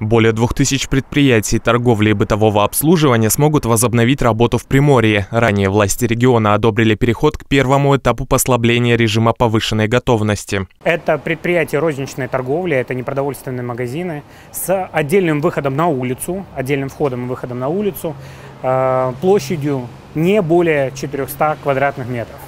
Более 2000 предприятий торговли и бытового обслуживания смогут возобновить работу в Приморье. Ранее власти региона одобрили переход к первому этапу послабления режима повышенной готовности. Это предприятия розничной торговли, это непродовольственные магазины с отдельным выходом на улицу, отдельным входом и выходом на улицу, э, площадью не более 400 квадратных метров.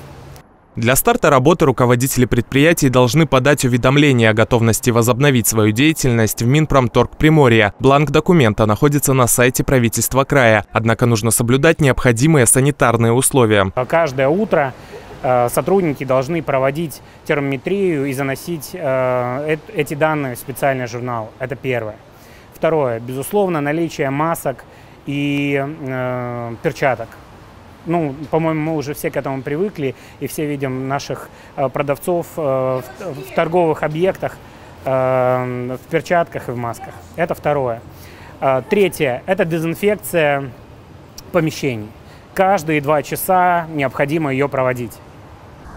Для старта работы руководители предприятий должны подать уведомление о готовности возобновить свою деятельность в Минпромторг Приморья. Бланк документа находится на сайте правительства края, однако нужно соблюдать необходимые санитарные условия. Каждое утро э, сотрудники должны проводить термометрию и заносить э, эти данные в специальный журнал. Это первое. Второе. Безусловно, наличие масок и э, перчаток ну, по-моему, мы уже все к этому привыкли, и все видим наших э, продавцов э, в торговых объектах э, в перчатках и в масках. Это второе. Третье – это дезинфекция помещений. Каждые два часа необходимо ее проводить.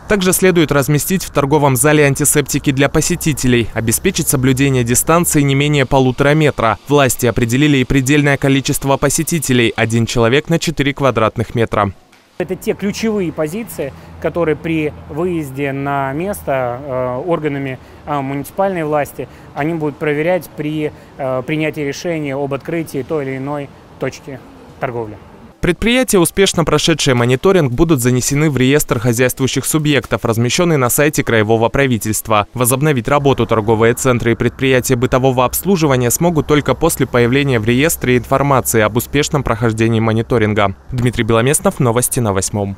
Также следует разместить в торговом зале антисептики для посетителей, обеспечить соблюдение дистанции не менее полутора метра. Власти определили и предельное количество посетителей – один человек на 4 квадратных метра. Это те ключевые позиции, которые при выезде на место э, органами э, муниципальной власти, они будут проверять при э, принятии решения об открытии той или иной точки торговли. Предприятия, успешно прошедшие мониторинг, будут занесены в реестр хозяйствующих субъектов, размещенный на сайте Краевого правительства. Возобновить работу торговые центры и предприятия бытового обслуживания смогут только после появления в реестре информации об успешном прохождении мониторинга. Дмитрий Беломестнов, новости на восьмом.